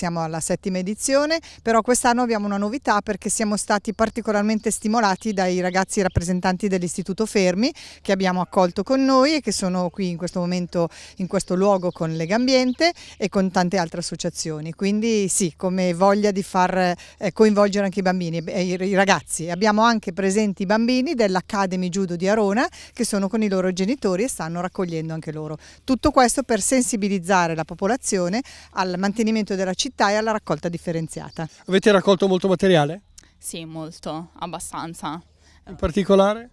siamo alla settima edizione, però quest'anno abbiamo una novità perché siamo stati particolarmente stimolati dai ragazzi rappresentanti dell'Istituto Fermi che abbiamo accolto con noi e che sono qui in questo momento in questo luogo con Legambiente e con tante altre associazioni. Quindi sì, come voglia di far eh, coinvolgere anche i bambini e i ragazzi. Abbiamo anche presenti i bambini dell'Academy Judo di Arona che sono con i loro genitori e stanno raccogliendo anche loro. Tutto questo per sensibilizzare la popolazione al mantenimento della città e alla raccolta differenziata. Avete raccolto molto materiale? Sì, molto, abbastanza. In particolare?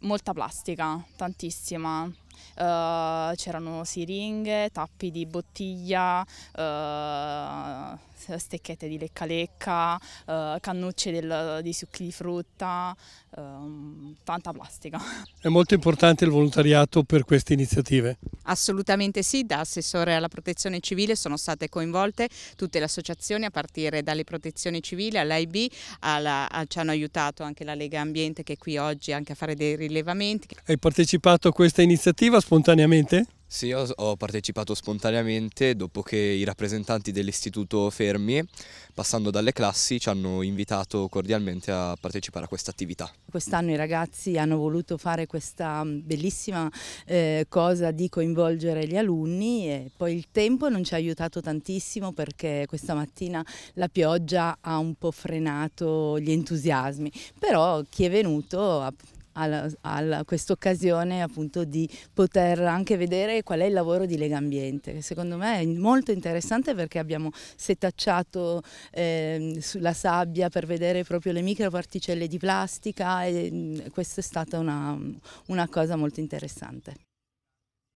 Molta plastica, tantissima. Uh, c'erano siringhe, tappi di bottiglia, uh, stecchette di lecca lecca, uh, cannucce del, di succhi di frutta, uh, tanta plastica. È molto importante il volontariato per queste iniziative? Assolutamente sì, da assessore alla protezione civile sono state coinvolte tutte le associazioni a partire dalle protezioni civili all'AIB, alla, a, ci hanno aiutato anche la Lega Ambiente che è qui oggi anche a fare dei rilevamenti. Hai partecipato a questa iniziativa spontaneamente? Sì, ho, ho, partecipato spontaneamente dopo che i rappresentanti dell'Istituto Fermi, passando dalle classi, ci hanno invitato cordialmente a partecipare a questa attività. Quest'anno i ragazzi hanno voluto fare questa bellissima eh, cosa di coinvolgere gli alunni e poi il tempo non ci ha aiutato tantissimo perché questa mattina la pioggia ha un po' frenato gli entusiasmi, però chi è venuto ha a questa occasione appunto di poter anche vedere qual è il lavoro di Lega Ambiente, che secondo me è molto interessante perché abbiamo setacciato eh, sulla sabbia per vedere proprio le microparticelle di plastica e questa è stata una, una cosa molto interessante.